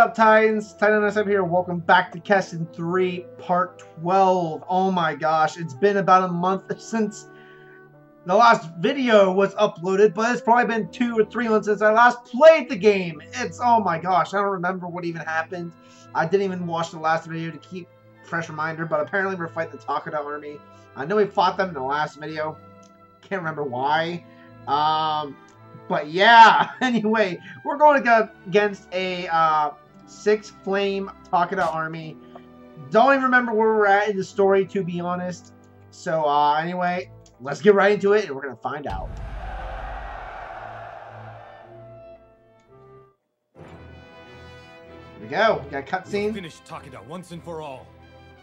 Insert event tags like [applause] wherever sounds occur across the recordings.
up, Titans? Titan up here. Welcome back to Kessen 3, Part 12. Oh my gosh, it's been about a month [laughs] since the last video was uploaded, but it's probably been two or three months since I last played the game. It's, oh my gosh, I don't remember what even happened. I didn't even watch the last video to keep fresh reminder, but apparently we're fighting the Takeda army. I know we fought them in the last video. Can't remember why. Um, but yeah, [laughs] anyway, we're going against a uh, six flame Takeda army. Don't even remember where we're at in the story, to be honest. So uh, anyway, let's get right into it, and we're going to find out. Here we go. We got a cutscene. Finish Takeda once and for all.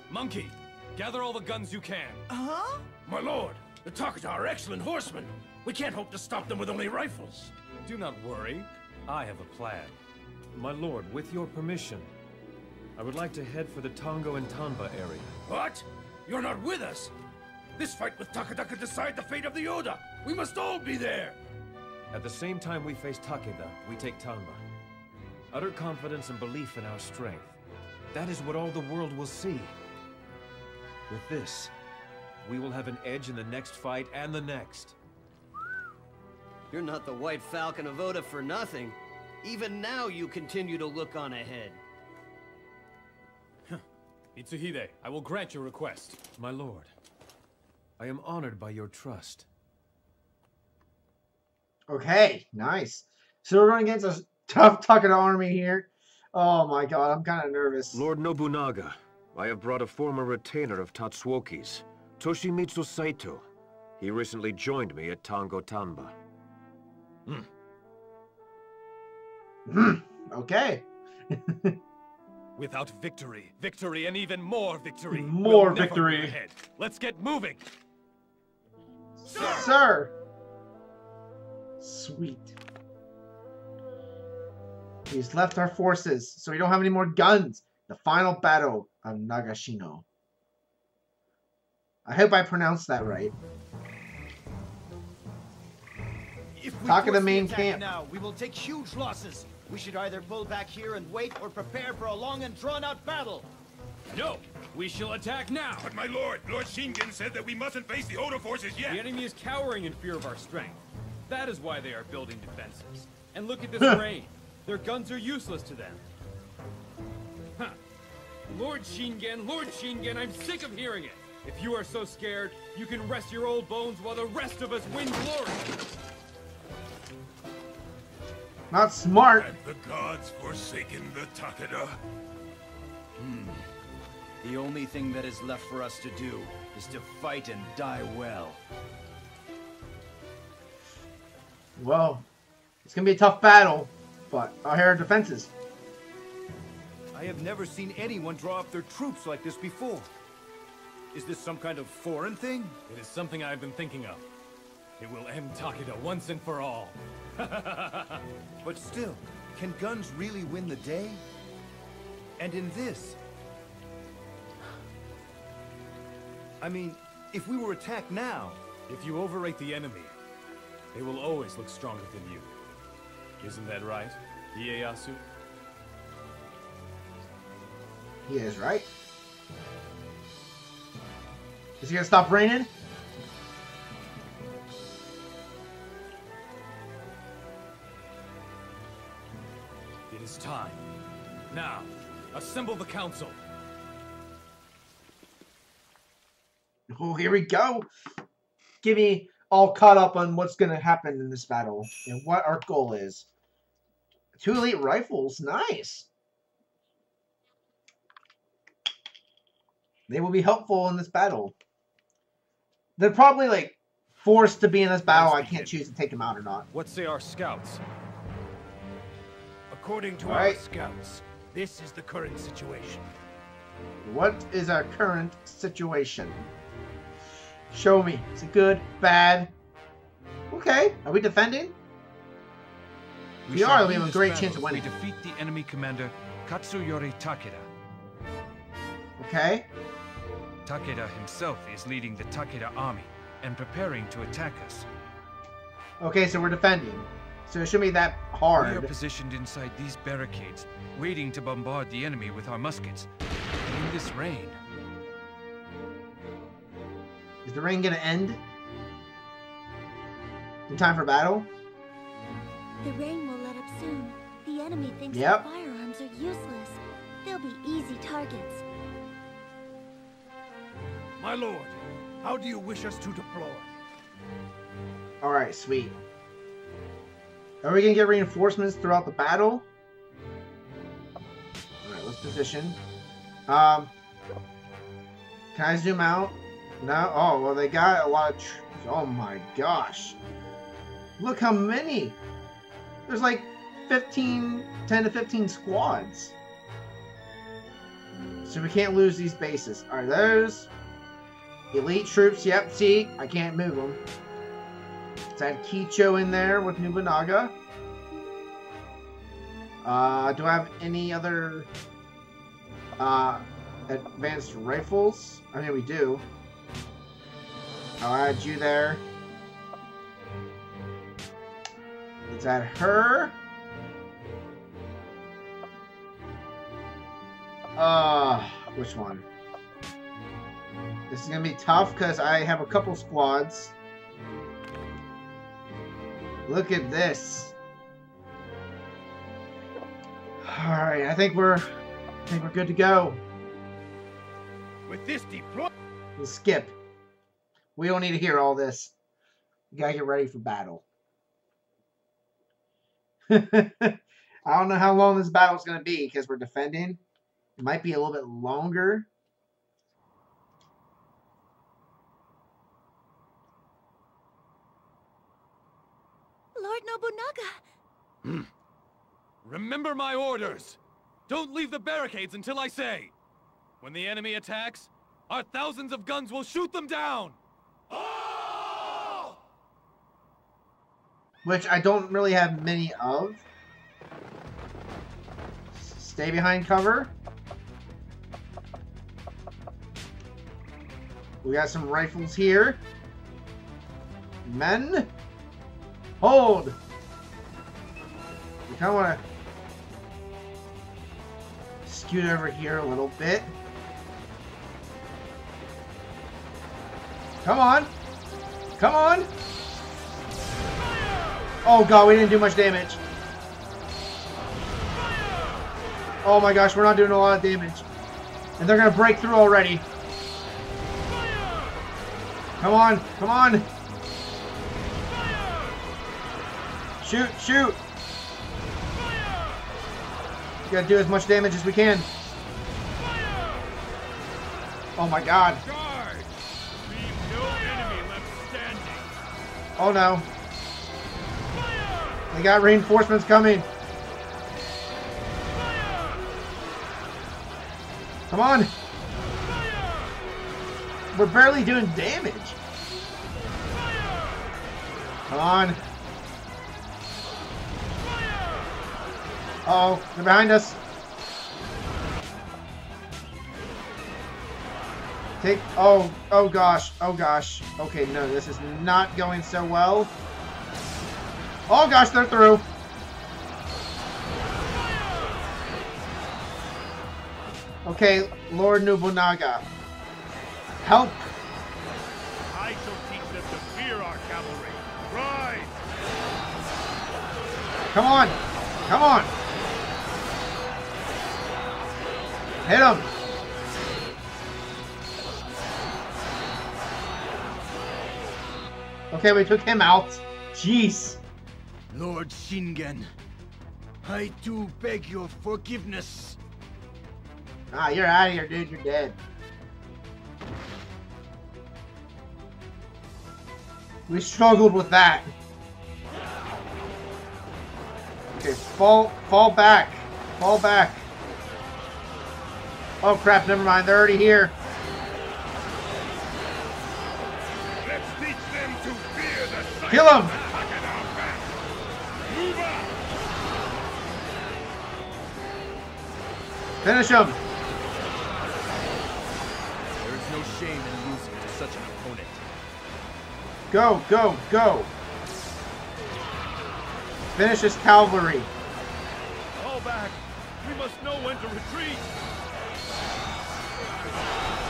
Monkey, gather all the guns you can. Uh-huh. My lord, the Takeda are excellent horsemen. We can't hope to stop them with only rifles. Do not worry. I have a plan. My lord, with your permission, I would like to head for the Tango and Tanba area. What? You're not with us? This fight with Takeda could decide the fate of the Oda. We must all be there. At the same time we face Takeda, we take Tanba. Utter confidence and belief in our strength. That is what all the world will see. With this, we will have an edge in the next fight and the next. You're not the White Falcon of Oda for nothing. Even now you continue to look on ahead. Mitsuhide, I will grant your request. My lord, I am honored by your trust. Okay, nice. So we're going against a [laughs] tough Takeda army here. Oh my god, I'm kind of nervous. Lord Nobunaga, I have brought a former retainer of Tatsuoki's, Toshimitsu Saito. He recently joined me at Tango Tanba. Hmm, Hmm. okay. [laughs] Without victory, victory, and even more victory. More we'll victory. ahead. Let's get moving. Sir! Sweet. He's left our forces, so we don't have any more guns. The final battle of Nagashino. I hope I pronounced that right. If we Talk of the main attack camp. Now, we will take huge losses. We should either pull back here and wait or prepare for a long and drawn-out battle. No, we shall attack now. But my lord, Lord Shingen said that we mustn't face the Oda forces yet! The enemy is cowering in fear of our strength. That is why they are building defenses. And look at this rain. Their guns are useless to them. Huh. Lord Shingen, Lord Shingen, I'm sick of hearing it. If you are so scared, you can rest your old bones while the rest of us win glory. Not smart. Have the gods forsaken the Takeda? Hmm. The only thing that is left for us to do is to fight and die well. Well, it's gonna be a tough battle, but I'll hear our defenses. I have never seen anyone draw up their troops like this before. Is this some kind of foreign thing? It is something I've been thinking of. It will end Takeda once and for all. [laughs] But still, can guns really win the day? And in this? I mean, if we were attacked now, If you overrate the enemy, they will always look stronger than you. Isn't that right, Ieyasu? He is, right? Is he gonna stop raining? Is time. Now, assemble the council. Oh, here we go. Give me all caught up on what's gonna happen in this battle and what our goal is. Two elite rifles, nice. They will be helpful in this battle. They're probably like forced to be in this battle. I can't choose to take them out or not. What say our scouts? According to All our right. scouts, this is the current situation. What is our current situation? Show me. Is it good? Bad? Okay. Are we defending? We shall are, we have a great chance of winning. We defeat the enemy commander, Katsuyori Takeda. Okay. Takeda himself is leading the Takeda army and preparing to attack us. Okay, so we're defending. So show me that We are positioned inside these barricades, waiting to bombard the enemy with our muskets. In this rain, Is the rain gonna end? In time for battle? The rain will let up soon. The enemy thinks Yep. their firearms are useless. They'll be easy targets. My lord, how do you wish us to deploy? Alright, sweet. Are we gonna get reinforcements throughout the battle? Alright, let's position. Um, can I zoom out? No? Oh, well, they got a lot of. Oh my gosh. Look how many! There's like 15, 10 to 15 squads. So we can't lose these bases. Are those elite troops? Yep, see, I can't move them. Let's add Kicho in there with Nobunaga. Uh, do I have any other uh, advanced rifles? I mean, we do. I'll add you there. Let's add her. Uh, which one? This is gonna be tough because I have a couple squads. Look at this. All right, I think we're, I think we're good to go. With this deploy... Let's skip. We don't need to hear all this. We gotta get ready for battle. [laughs] I don't know how long this battle's gonna be because we're defending. It might be a little bit longer. Lord Nobunaga! Hmm. Remember my orders! Don't leave the barricades until I say! When the enemy attacks, our thousands of guns will shoot them down! which I don't really have many of. Stay behind cover. We got some rifles here. Men, hold. We kind of want to scoot over here a little bit. Come on. Come on. Oh god, we didn't do much damage. Oh my gosh, we're not doing a lot of damage. And they're gonna break through already. Come on, come on. Shoot, shoot. We gotta do as much damage as we can. Oh my god. No. Oh no. They got reinforcements coming. Come on. We're barely doing damage. Come on. Uh oh, they're behind us. Take, oh, oh gosh, oh gosh. Okay, no, this is not going so well. Oh gosh, they're through. Okay, Lord Nobunaga. Help. I shall teach them to fear our cavalry. Rise! Come on. Come on. Hit him. Okay, we took him out. Jeez. Lord Shingen, I too beg your forgiveness. Ah, you're out of here, dude. You're dead. We struggled with that. Okay, fall, fall back, fall back. Oh crap! Never mind. They're already here. Let's teach them to fear the Kill of him. attack at our back. Move out! Finish him. There is no shame in losing to such an opponent. Go, go, go. Finish this cavalry. Fall back. We must know when to retreat.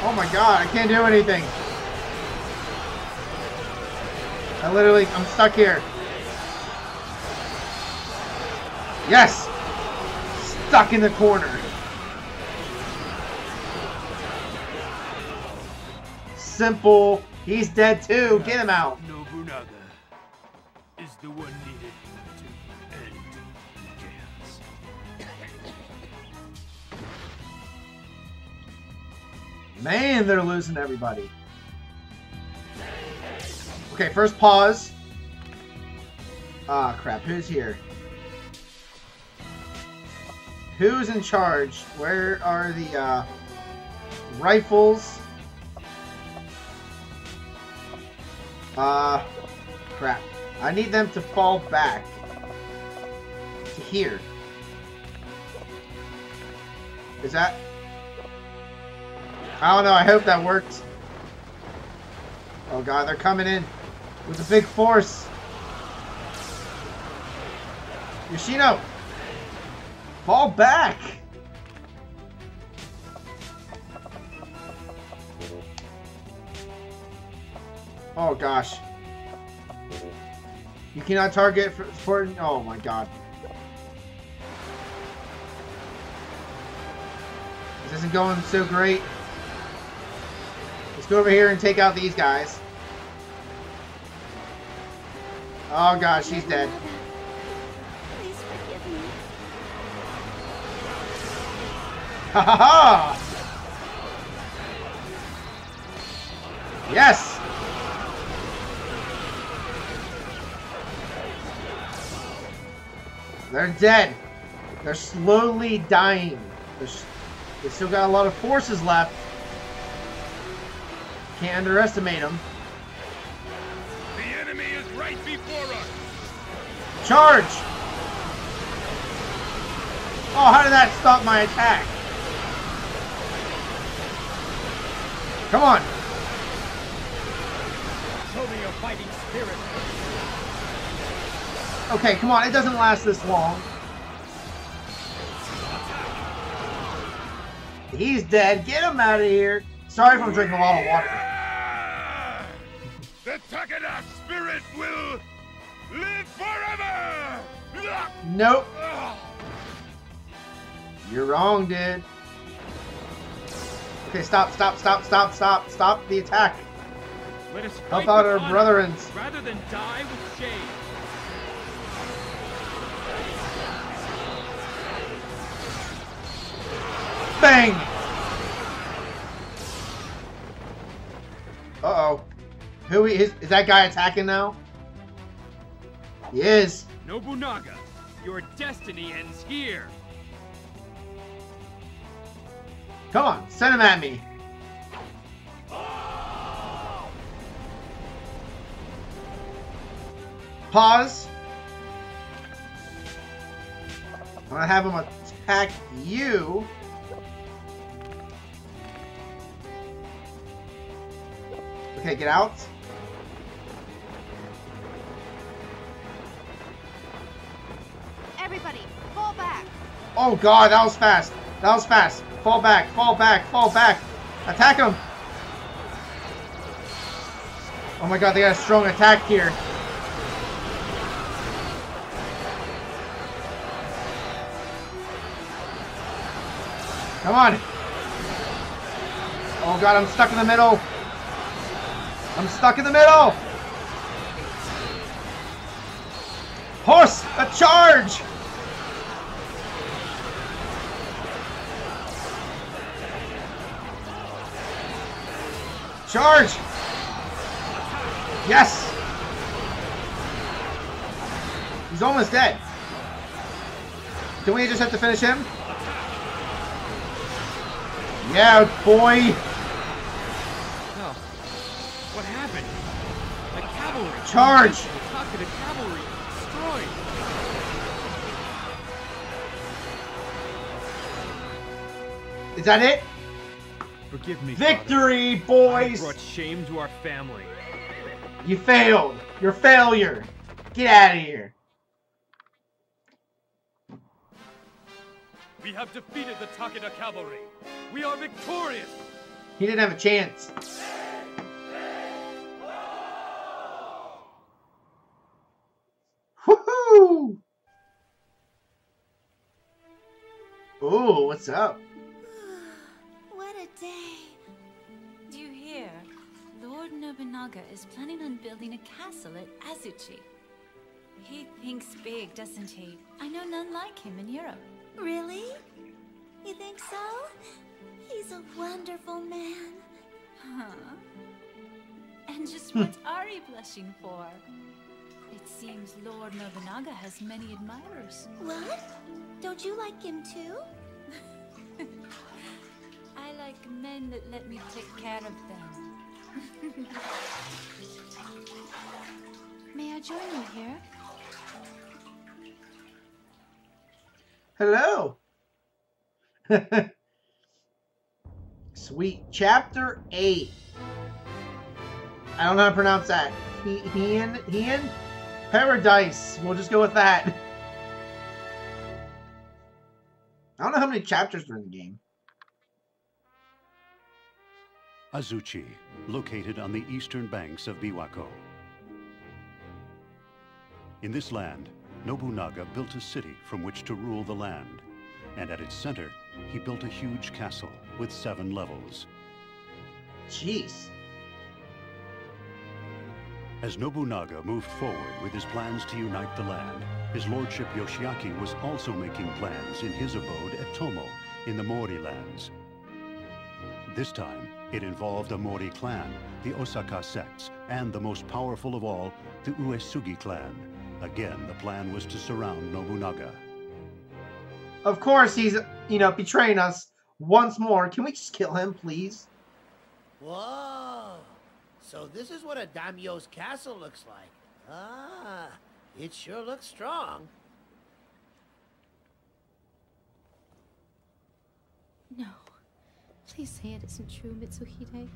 Oh my god, I can't do anything. I literally, I'm stuck here. Yes! Stuck in the corner. Simple. He's dead too. Get him out. Nobunaga is the one Man, they're losing everybody. Okay, first pause. Ah, crap. Who's here? Who's in charge? Where are the uh, rifles? Uh, crap. I need them to fall back to here. Is that? Oh, I don't know. I hope that worked. Oh god, they're coming in with a big force. Yoshino, fall back. Oh gosh. You cannot target for, for oh my god. This isn't going so great. Let's go over here and take out these guys. Oh gosh, she's dead. Nobunaga, Please forgive me. Ha ha ha! Yes! They're dead. They're slowly dying. They still got a lot of forces left. Can't underestimate them. The enemy is right before us. Charge! Oh, how did that stop my attack? Come on. Show me your fighting spirit. Okay, come on. It doesn't last this long. He's dead. Get him out of here. Sorry if I'm drinking a lot of water. Spirit will live forever. Nope. You're wrong, dude. Okay, stop, stop, stop, stop, stop, stop the attack. Let us Help out our honor, brethrens. rather than die with shame. Bang! Who is, is that guy attacking now? He is. Nobunaga, your destiny ends here. Come on, send him at me. Pause. I'm gonna have him attack you. Okay, get out. Oh god, that was fast. That was fast. Fall back, fall back, fall back. Attack him. Oh my god, they got a strong attack here. Come on. Oh god, I'm stuck in the middle. I'm stuck in the middle. Horse, a charge! Charge! Yes! He's almost dead. Do we just have to finish him? Yeah, boy! No. What happened? The cavalry. Charge! The cavalry destroyed. Is that it? Forgive me. Victory, Father. boys! I brought shame to our family. You failed. You're failure. Get out of here. We have defeated the Takeda cavalry. We are victorious. He didn't have a chance. Woohoo! Ooh, what's up? Day. Do you hear? Lord Nobunaga is planning on building a castle at Azuchi. He thinks big, doesn't he? I know none like him in Europe. Really? You think so? He's a wonderful man. Huh? And just what hmm. are you blushing for? It seems Lord Nobunaga has many admirers. What? Don't you like him too? [laughs] Like men that let me take care of them. May I join you here? Hello. [laughs] Sweet. Chapter 8. I don't know how to pronounce that. He Hean? Hean? Paradise. We'll just go with that. [laughs] I don't know how many chapters are in the game. Azuchi, located on the eastern banks of Biwako. In this land, Nobunaga built a city from which to rule the land, and at its center, he built a huge castle with seven levels. Jeez. As Nobunaga moved forward with his plans to unite the land, his lordship Yoshiaki was also making plans in his abode at Tomo in the Mori lands. This time, it involved a Mori clan, the Osaka sects, and the most powerful of all, the Uesugi clan. Again, the plan was to surround Nobunaga. Of course, he's, you know, betraying us once more. Can we just kill him, please? Whoa! So this is what a daimyo's castle looks like. Ah, it sure looks strong. No. Please say it isn't true, Mitsuhide.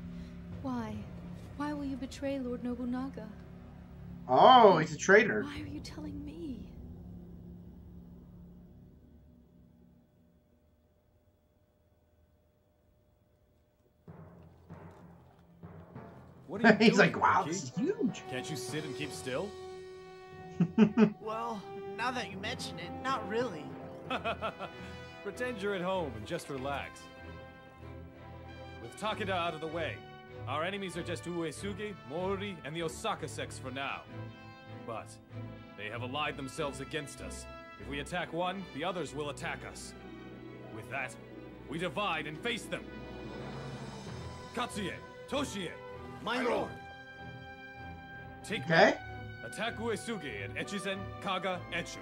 Why? Why will you betray Lord Nobunaga? Oh, he's a traitor. Why are you telling me? What are [laughs] you He's doing, like, wow, Riki? this is huge. Can't you sit and keep still? [laughs] Well, now that you mention it, not really. [laughs] Pretend you're at home and just relax. Takeda out of the way, our enemies are just Uesugi, Mori, and the Osaka sects for now. But they have allied themselves against us. If we attack one, the others will attack us. With that, we divide and face them. Katsuye, Toshie, My lord. take Okay. Attack Uesugi at Echizen, Kaga, Etchu.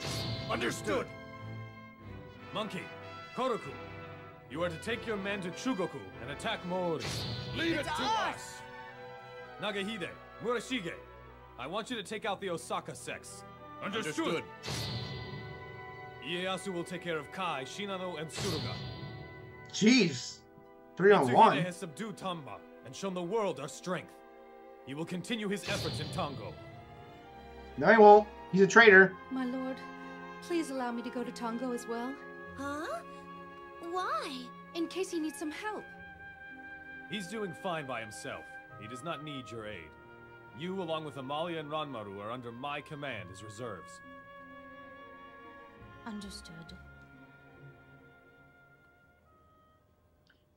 Understood. Monkey, Koroku, you are to take your men to Chugoku and attack Mori. Leave it to us. Nagahide, Murashige, I want you to take out the Osaka sects. Understood. Ieyasu will take care of Kai, Shinano, and Suruga. Jeez. Three on Mitsuhide one. has subdued Tamba and shown the world our strength. He will continue his efforts in Tango. No, he won't. He's a traitor. My lord, please allow me to go to Tango as well. Huh? Why? In case he needs some help. He's doing fine by himself. He does not need your aid. You, along with Amalia and Ranmaru, are under my command as reserves. Understood.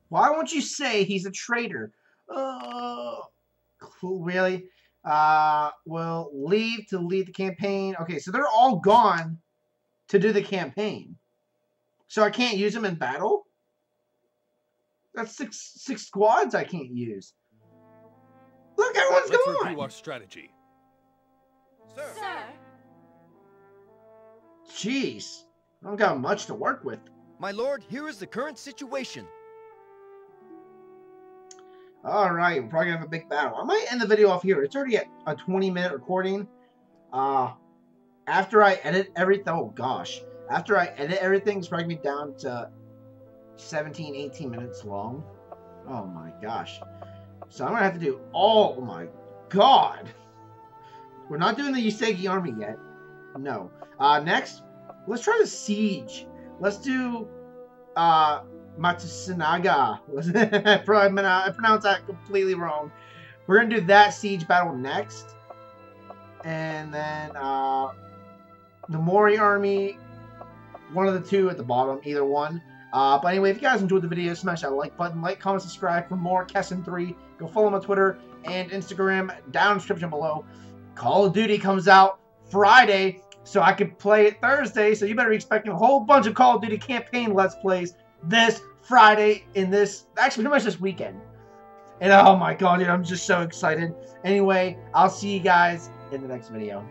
Why won't you say he's a traitor? Oh, really? Uh, will leave to lead the campaign. Okay, so they're all gone to do the campaign. So I can't use them in battle? That's six six squads I can't use. Look, everyone's Let's gone. review our strategy. Sir? Jeez, I don't got much to work with. My lord, here is the current situation. All right, we're probably gonna have a big battle. I might end the video off here. It's already at a 20 minute recording. Uh, after I edit everything, oh gosh, after I edit everything, it's probably down to 17, 18 minutes long. Oh my gosh. So I'm gonna have to do oh my god. We're not doing the Usagi army yet. No. Uh, next, let's try the siege. Let's do uh, Matsunaga. Probably [laughs] I pronounced that completely wrong. We're gonna do that siege battle next, and then uh, the Mori army. One of the two at the bottom, either one. Uh, but anyway, if you guys enjoyed the video, smash that like button, like, comment, subscribe for more Kessen 3. Go follow me on Twitter and Instagram down in the description below. Call of Duty comes out Friday, so I can play it Thursday. So you better be expecting a whole bunch of Call of Duty campaign Let's Plays this Friday in this, actually pretty much this weekend. And oh my god, dude, I'm just so excited. Anyway, I'll see you guys in the next video.